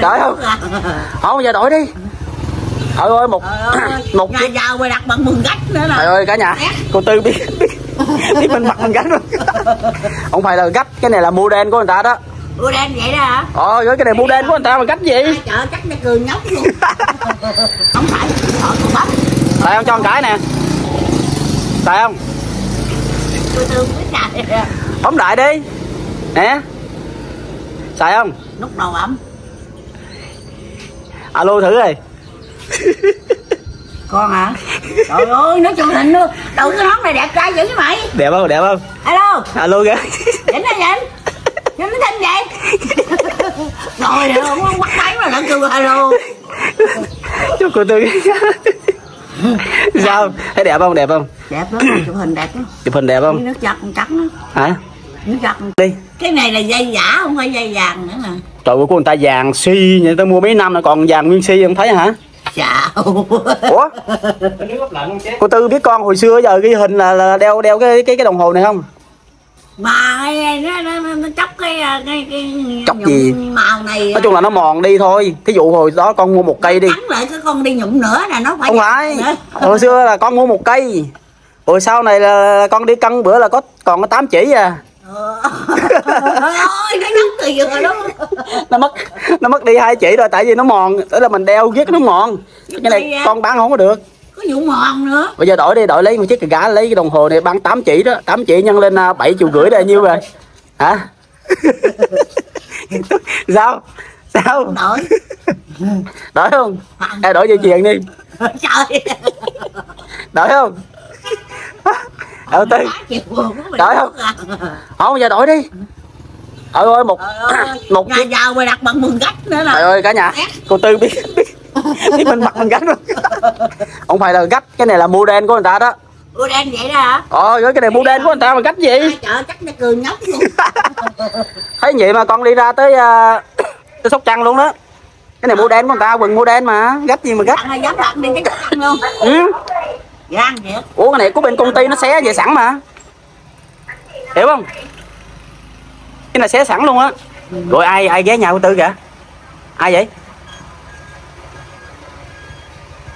Đợi không? không giờ đổi đi. Trời ơi một một nhà chiếc giàu mà đặt bằng mừng gách nữa trời nè ơi cả nhà. cô tư biết biết, biết mình mặc mình gánh luôn. Không phải là gách cái này là model của người ta đó. Ủa đen vậy đó hả? Ờ cái này model của người ta mà gách gì? Ai chợ chắc nó cười nhóc luôn. Không phải họ con bắp. Tại không cho một cái nè. Tại không tôi thương biết bấm đại đi. Nè. Xài không? Nút đầu ẩm alo thử rồi con hả? Trời ơi nó chụp hình luôn đầu cái nón này đẹp trai dữ với mày đẹp không? Đẹp không? Alo. Alo kìa Vĩnh hả Vĩnh? Vĩnh nó thinh vậy? Rồi được không có quắt máy mà lẫn kêu alo cho cô tư. Sao? Thấy đẹp không? Đẹp không? Đẹp lắm, chụp hình đẹp lắm. Chụp hình đẹp không? Nước chặt trắng đó hả Chặt đi. Cái. Này là dây giả không phải dây vàng nữa nè trời ơi của người ta vàng si người ta mua mấy năm rồi còn vàng nguyên si không thấy hả? Chào. Ủa? Cô tư biết con hồi xưa giờ ghi hình là, là đeo đeo cái cái cái đồng hồ này không? Mà nó, nó, nó, nó chóc cái cái, cái Chóc gì? màu này nói chung là nó mòn đi thôi. Thí dụ hồi đó con mua một cây đi. Thắng lại cái con đi nhụm nữa là nó phải không phải. hồi xưa là con mua một cây. Rồi sau này là con đi cân bữa là có còn có tám chỉ à. Ôi, nó nhóc từ vừa đó nó mất nó mất đi hai chỉ rồi tại vì nó mòn. Đó là mình đeo viết nó mòn. Cái này con bán không có được. Có vụ mòn nữa. Bây giờ đổi đi đổi lấy một chiếc gà lấy cái đồng hồ này bán 8 chỉ đó. 8 chỉ nhân lên à, bảy triệu rưỡi là nhiêu rồi? Hả? Sao? Sao? Đổi. Đổi không? À, đổi dây chuyền đi. Trời. Đổi không đầu tư Đổi không? không giờ đổi đi. Trời ơi một Trời một nhà giàu mà đặt bằng mừng gách nữa trời nè ơi cả nhà cô tư biết biết, biết mình mặc mình gánh luôn. Không phải là gách cái này là model của người ta đó. Ủa đen vậy đó hả? Ờ cái này model của người ta mà gách gì? Chợ chắc nó cười nhóc luôn. Thấy vậy mà con đi ra tới uh, tới sóc trăng luôn đó. Cái này model của người ta quần model mà gách gì mà gách dám đặt đi cái luôn. Ừ. gan thiệt. Ủa cái này của bên công ty nó xé về sẵn mà. Hiểu không? Cái này xé sẵn luôn á. Rồi ai ai ghé nhà cô tư kìa? Ai vậy?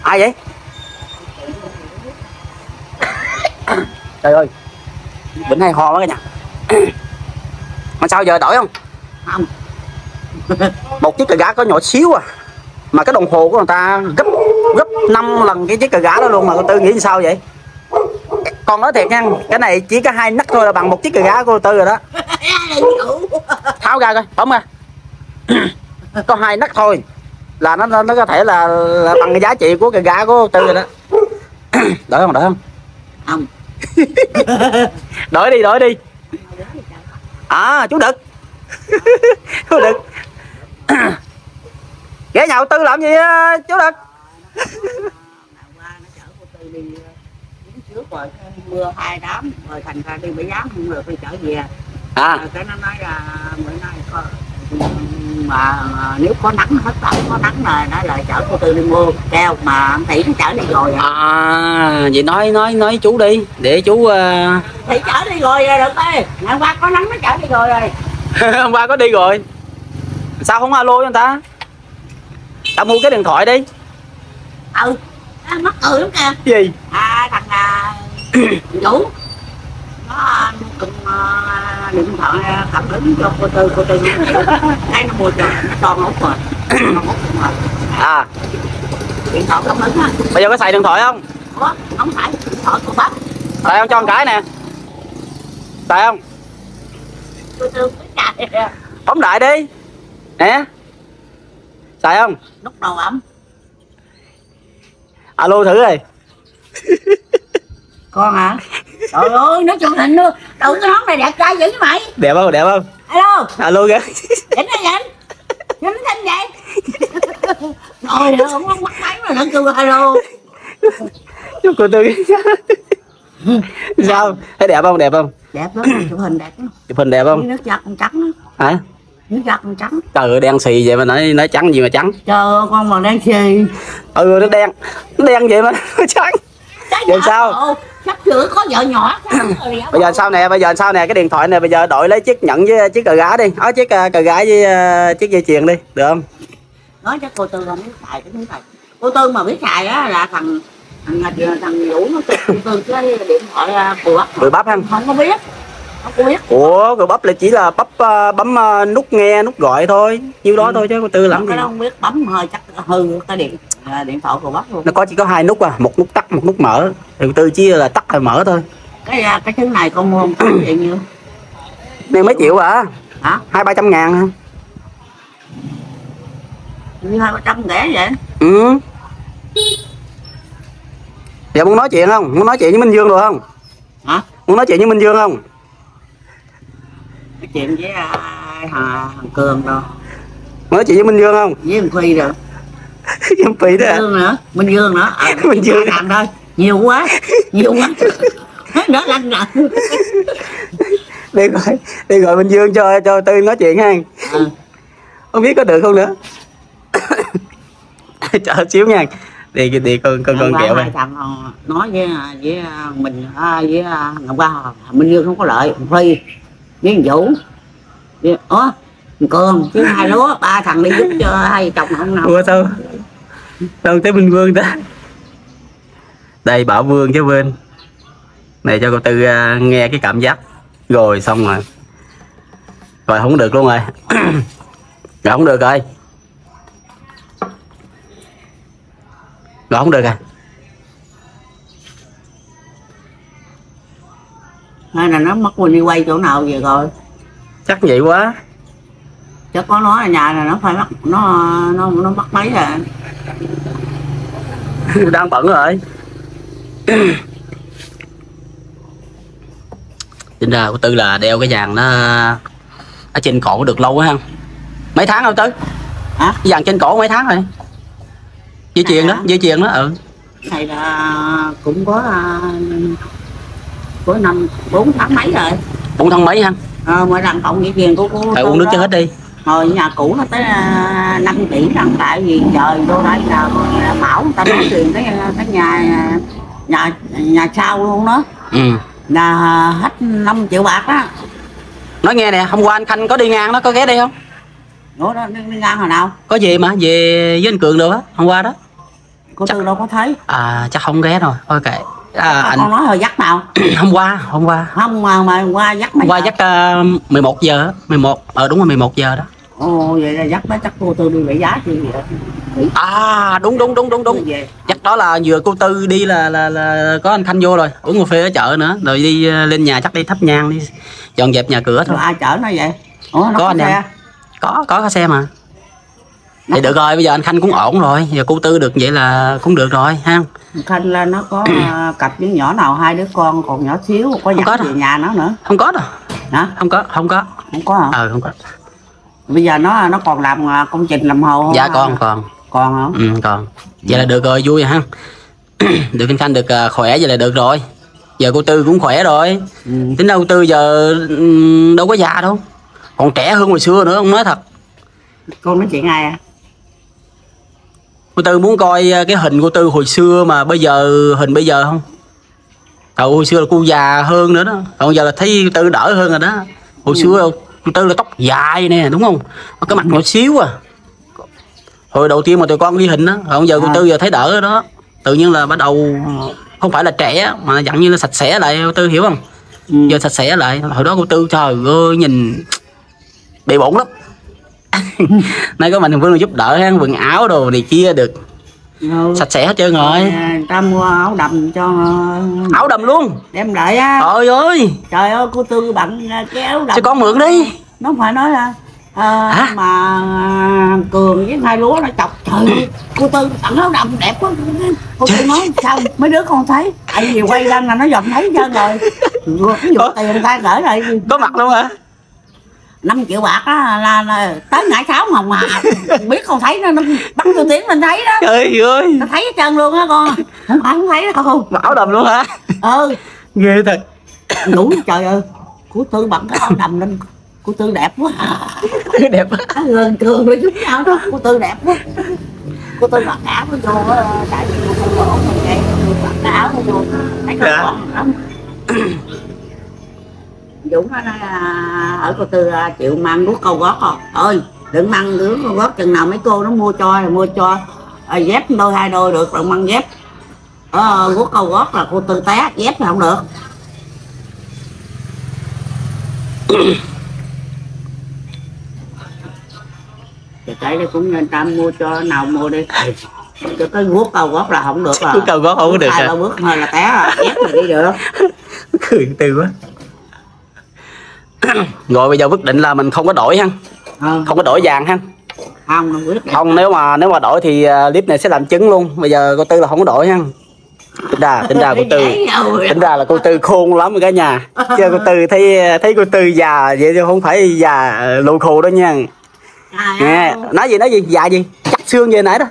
Ai vậy? Trời ơi. Bệnh hay ho quá cả nhà. Mà sao giờ đổi không? Không. Một chiếc cà gá có nhỏ xíu à mà cái đồng hồ của người ta gấp gấp 5 lần cái chiếc cà gá đó luôn mà cô tư nghĩ sao vậy? Còn nói thiệt nha cái này chỉ có hai nấc thôi là bằng một chiếc cà gá của cô tư rồi đó. Tháo ra coi bấm ra. Có hai nấc thôi là nó nó, có thể là, là bằng cái giá trị của cà gá của cô tư rồi đó. Đợi không đợi không? Không. Đổi đi đổi đi. À chú đực chú đực ghé nhà tư làm gì chú đực trước rồi mưa hai đám rồi thành ra đi bị dám không được đi trở về à. Rồi cái nó nói là bữa nay có mà nếu có nắng hết tại có nắng là nó lại chở cô tư đi mua. Keo mà anh thị nó chở đi rồi à. à vậy nói nói nói chú đi để chú uh... thị chở đi rồi rồi được ơi ngày hôm qua có nắng nó chở đi rồi rồi. Hôm qua có đi rồi. Sao không alo cho người ta ta mua cái điện thoại đi. Ừ. À, mắc cười lắm kìa. Gì? À thằng à, vũ. Nó cùng à, điện thoại cảm ứng cho cô tư cô tư. Thấy nó mua cho nó ngốc rồi. Nó ngốc rồi. À. Điện thoại cảm ứng á. Bây giờ có xài điện thoại không? Ủa, không phải. Điện thoại của bác. Tại không? Cho một cái nè. Tại không? Cô tư biết chạy bấm đại đi. Nè xài không? Nút đầu ẩm alo thử rồi con hả? Trời ơi nó chụp hình luôn đầu cái nón này đẹp trai dữ với mày đẹp không? Đẹp không? Alo. Alo kìa Vĩnh hả Vĩnh? Vĩnh nó thinh vậy? Rồi không có quắt máy mà lẫn kêu alo. Chú cô tư. Sao? Thấy đẹp không? Đẹp không? Đẹp lắm, chụp hình đẹp lắm. Chụp hình đẹp không? Nước chặt con trắng á hả Con trắng. Trời ơi đen xì vậy mà nói nói trắng gì mà trắng? Trời ơi, con mà đang xì. Ừ nó đen nó đen vậy mà nó trắng. Vậy sao? sắp sửa có vợ nhỏ bây giờ sao nè bây giờ sao nè? Cái điện thoại này bây giờ đổi lấy chiếc nhẫn với chiếc cờ gá đi. Ở chiếc ờ, cờ gá với ờ, chiếc dây chuyền đi được không? Nói cho cô tư không biết xài cái thứ này cô tư mà biết xài á là thằng thằng thằng, vũ nó cô tư cái điện thoại à, của bắp người bắp không không có biết ủa người bắp là chỉ là bắp ờ, bấm ờ, nút nghe nút gọi thôi. Nhiêu đó thôi chứ cô tư làm gì cái đó không biết bấm hơi chắc hư cái điện à, điện thoại của bắp luôn. Nó có chỉ có hai nút à một nút tắt một nút mở. Thì tư chỉ là tắt hay mở thôi. Cái cái thứ này con mua không có gì nhiêu này mấy triệu à? Hả? Hai ba trăm ngàn hả hai ba trăm rẻ vậy? Ừ. Giờ muốn nói chuyện không? Muốn nói chuyện với minh dương được không? Hả? Muốn nói chuyện với minh dương không cái chuyện với à, hà thằng cường muốn nói chuyện với minh dương không? Với thằng phi rồi. Em phi đó minh à. dương nữa minh dương nữa. À, Minh Dương. làm thôi. Nhiều quá nhiều quá. Nó lăn rồi đi gọi đi gọi minh dương cho cho tư nói chuyện ha. Ừ. không biết có được không nữa. Chờ xíu nha. Đi đi con con con kẹo thằng ờ, nói với với mình à, với à, ngày qua minh dương không có lợi thằng phi với vũ. Với ủa thằng cường chứ hai lúa ba thằng đi giúp cho hai chồng không nào? Ủa sao? Sao tới minh vương ta? Đây bảo vương chứ bên. Này cho cô tư à, nghe cái cảm giác. Rồi xong rồi. Rồi không được luôn rồi. Rồi không được rồi. Rồi không được rồi hay là nó mất mình đi quay chỗ nào về rồi? Chắc vậy quá. Chứ có nói là nhà là nó phải mất nó nó nó mất mấy rồi. Đang bận rồi. Tính ra của tư là đeo cái vàng nó ở trên cổ được lâu quá ha. Mấy tháng rồi tư? Hả? Cái vàng trên cổ mấy tháng rồi? Dây chuyền đó dây chuyền đó ừ. Này là cũng có à, có năm bốn tháng mấy rồi? Bốn tháng mấy ha ờ, mỗi lần cộng dây chuyền của cô phải uống nước cho hết đi. Hồi nhà cũ nó tới à, năm tỷ lần tại vì trời vô đây là bảo người ta nói tiền cái cái nhà nhà nhà sau luôn đó. Ừ. Là hết 5 triệu bạc đó. Nói nghe nè hôm qua anh khanh có đi ngang đó có ghé đây không? Ủa đó đi, đi ngang hồi nào? Có gì mà về với anh cường được á hôm qua đó. Cô tư đâu có thấy. À chắc không ghé rồi ok à, con anh nói hồi dắt nào hôm qua hôm qua. Không mà mà qua dắt hôm mấy qua chắc uh, 11 giờ á, 11 ờ đúng rồi 11 giờ đó. Ồ vậy là dắt đó chắc cô tư đi bảy giá chi vậy? À đúng đúng đúng đúng đúng. Chắc đó là vừa cô tư đi là là là có anh khanh vô rồi uống cà phê ở chợ nữa. Rồi đi ờ, lên nhà chắc đi thắp nhang đi dọn dẹp nhà cửa thôi. rồi ai chở nó vậy? Ủa nó Có có, anh xe em. có có cái xe mà thì được rồi bây giờ anh khanh cũng ổn rồi. Giờ cô tư được vậy là cũng được rồi ha? Khanh là nó có à, cặp với nhỏ nào hai đứa con còn nhỏ xíu có dắt có đâu. về nhà nó nữa. Không có đâu hả? Không có không có. Không có hả? Ờ không có. Bây giờ nó nó còn làm à, công trình làm hồ không dạ hả? con còn. Còn hả? Ừ còn. Vậy là được rồi vui rồi ha? Được anh khanh được ờ, khỏe vậy là được rồi. Giờ cô tư cũng khỏe rồi. Ừ. tính đâu cô tư giờ ừm, đâu có già đâu. Còn trẻ hơn hồi xưa nữa ông nói thật. Con nói chuyện ai à cô tư muốn coi ờ, cái hình cô tư hồi xưa mà bây giờ hình bây giờ không? Cậu hồi xưa là cô già hơn nữa đó. Còn giờ là thấy cô tư đỡ hơn rồi đó. Hồi xưa cô tư là tóc dài nè đúng không? Cái mặt nhỏ xíu à. Hồi đầu tiên mà tụi con ghi hình đó còn giờ cô À. tư giờ thấy đỡ rồi đó. Tự nhiên là bắt đầu không phải là trẻ mà dặn như là sạch sẽ lại cô tư hiểu không? Ừ. giờ sạch sẽ lại hồi đó cô tư trời ơi nhìn bị bụng lắm nay có mình thằng Vương giúp đỡ ha quần áo đồ này kia được. Ừ. sạch sẽ hết trơn rồi. À, người ta mua áo đầm cho áo đầm luôn. đem lại á. Trời ơi. Trời ơi cô tư bận cái áo đầm. Cho con mượn đi. Nó phải nói là à, Hả? mà cường với hai lúa nó chọc. Trời ơi, cô tư tặng áo đầm đẹp quá. Cô tư nói sao mấy đứa con thấy? Tại vì quay lên là nó dòm thấy trơn rồi. Vụ tiền ta gửi lại. Có mặt luôn hả 5 triệu bạc á là, là tới ngã sáu mà mà biết không thấy nó, nó bắt tôi tiếng mình thấy đó. Trời ơi. Nó thấy hết trơn luôn á con. Không phải không thấy đâu. Áo đầm luôn hả? Ừ. Ghê thật. Đủ trời ơi. Cô tư bận cái áo đầm lên. Cô tư đẹp quá. Đẹp à, gần cường nó giúp nhau đó. Cô tư đẹp quá. Cô tư mặc áo nó vô tại vì cô tư ổn rồi vậy được mặc áo vô thấy con Dạ. con lắm Dũng nó nói à, ở cô tư à, chịu mang guốc câu gót không? Ơi đừng mang đứa câu gót chừng nào mấy cô nó mua cho là mua cho. À, dép đôi hai đôi được đừng mang dép. Ờ, guốc câu gót là cô tư té dép thì không được. Thì cái đây cũng nên ta mua cho nào mua đi. Cho cái guốc câu gót là không được là Guốc câu gót không có được hai ba bước thôi là té rồi dép thì đi được. Cười từ quá rồi bây giờ quyết định là mình không có đổi ha Ờ, không có đổi vàng ha không không quyết định. Không nếu mà nếu mà đổi thì à, clip này sẽ làm chứng luôn. Bây giờ cô tư là không có đổi ha tính ra tính ra cô tư. tính ra là cô tư khôn lắm rồi cả nhà. Chứ cô tư thấy thấy cô tư già vậy chứ không phải già lù khù đó nha. Ơi. nói gì nói gì? Già gì? Chắc xương gì nãy đó.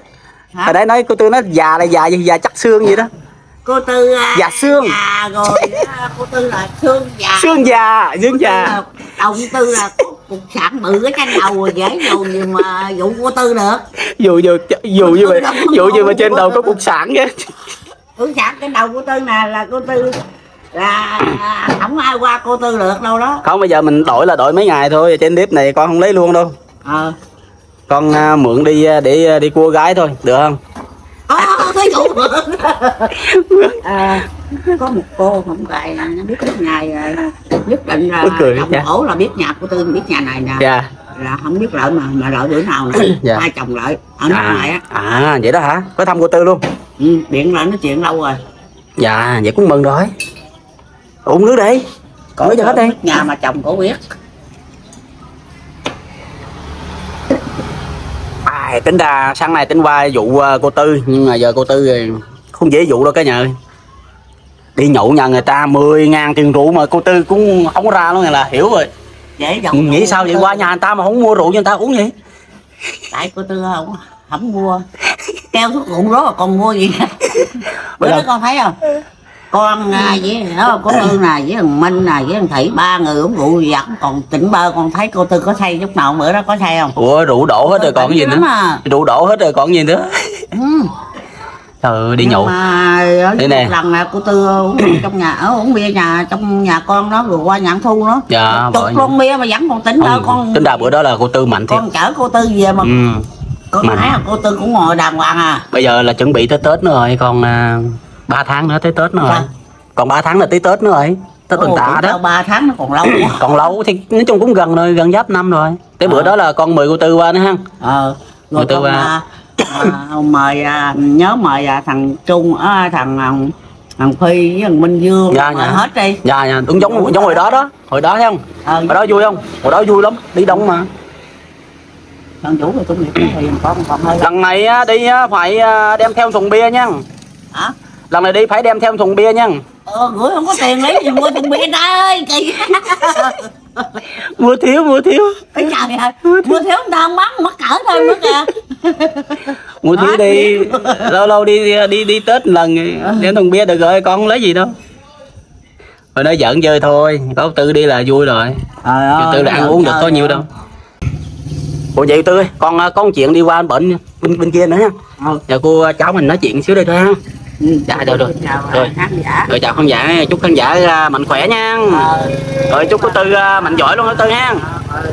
Hả? hồi nãy nói cô tư nói già là già gì? Già chắc xương gì đó cô tư à, Dạ xương. già rồi á, cô tư là xương già xương già. Xương già là- đầu cô tư là cục sạn bự ở trên đầu rồi dễ dù gì mà vụ cô tư được. Dù dù dù như mà dù như mà trên đầu có cục sản chứ cục sạn trên đầu cô tư nè là cô tư là không ai qua cô tư được đâu đó. Không bây giờ mình đổi là đổi mấy ngày thôi trên clip này con không lấy luôn đâu. Ờ. Con à, mượn đi à, để à, đi cua gái thôi được không có thấy vụ à, có một cô không gài là nó biết biết ngày rồi. Nhất định là chồng dạ. ổ là biết nhà cô tư biết nhà này nè. Dạ. Là không biết lợi mà mà lợi bữa nào nè Dạ. hai chồng lợi. Ở nước ngoài à, á. À vậy đó hả? Có thăm cô tư luôn. Ừ, điện lại nói chuyện lâu rồi. Dạ vậy cũng mừng rồi. Uống nước đi. Có cho hết đi. nhà mà chồng cổ biết à, tính ra sáng nay tính qua vụ à, cô tư nhưng mà giờ cô tư thì không dễ vụ đâu cả nhà ơi. Đi nhậu nhà người ta 10 ngàn tiền rượu mà cô tư cũng không ra luôn là hiểu rồi. Dễ dòng nghĩ sao vậy? qua nhà người ta mà không mua rượu cho người ta uống vậy? Tại cô tư không không mua. Keo thuốc rượu đó còn mua gì? Bữa đó con thấy không con với đó cô tư nè với thằng minh nè với thằng thủy ba người uống rượu giặt còn tỉnh bơ con thấy cô tư có say lúc nào bữa đó có say không ủa rượu đổ hết rồi còn gì nữa à. rượu đổ hết rồi còn gì nữa ừ. đi nhậu mà một nè. lần là cô tư uống trong nhà ở uống bia nhà trong nhà con đó rồi qua nhãn thu nó Dạ, chục lon bia mà vẫn còn tỉnh đâu Không, con tính ra bữa đó là cô tư mạnh thiệt con chở cô tư về mà ừ. con mạnh. thấy là cô tư cũng ngồi đàng hoàng à bây giờ là chuẩn bị tới tết nữa rồi còn à, 3 tháng nữa tới tết nữa rồi. Sao? còn 3 tháng là tới tết nữa rồi. Tết tuần tạ đó. ba tháng nó còn lâu quá. Còn lâu thì nói chung cũng gần rồi gần giáp năm rồi. Tới bữa Ờ. đó là con mời cô tư qua nữa ha. Ờ. Rồi tư ba. à, à, mời à, nhớ mời à, thằng trung à, thằng à, thằng phi với thằng minh dương Dạ, dạ. hết đi. Dạ dạ. Đúng giống giống hồi đó. đó hồi đó thấy không? Ờ, hồi đó vui không? Hồi đó vui lắm. Đi đông mà. Thằng chủ thì tôi nghĩ thì con còn hơi lần này đi phải à, đem theo thùng bia nha. Hả lần này đi phải đem theo thùng bia nha. Ờ gửi không có tiền lấy gì mua thằng bia ta ơi kỳ. Mua thiếu mua thiếu. Ôi trời ơi mua thiếu. người ta không bán mắc cỡ thôi nữa kìa. Mua thiếu đi. Lâu lâu đi đi đi tết lần đem thùng bia được rồi con không lấy gì đâu. Rồi nói giỡn chơi thôi có tư đi là vui rồi. Chứ tư là ăn uống được có nhiêu đâu. Ủa vậy tư ơi con à, có chuyện đi qua bệnh bên bên kia nữa ha. Ờ. Giờ cô cháu mình nói chuyện xíu đây thôi ha ừ, Dạ, rồi, rồi. chào Rồi. khán giả. Rồi chào khán giả. Chúc khán giả à, mạnh khỏe nha. Ờ. Rồi chúc cô tư à, mạnh giỏi luôn hả tư ha ờ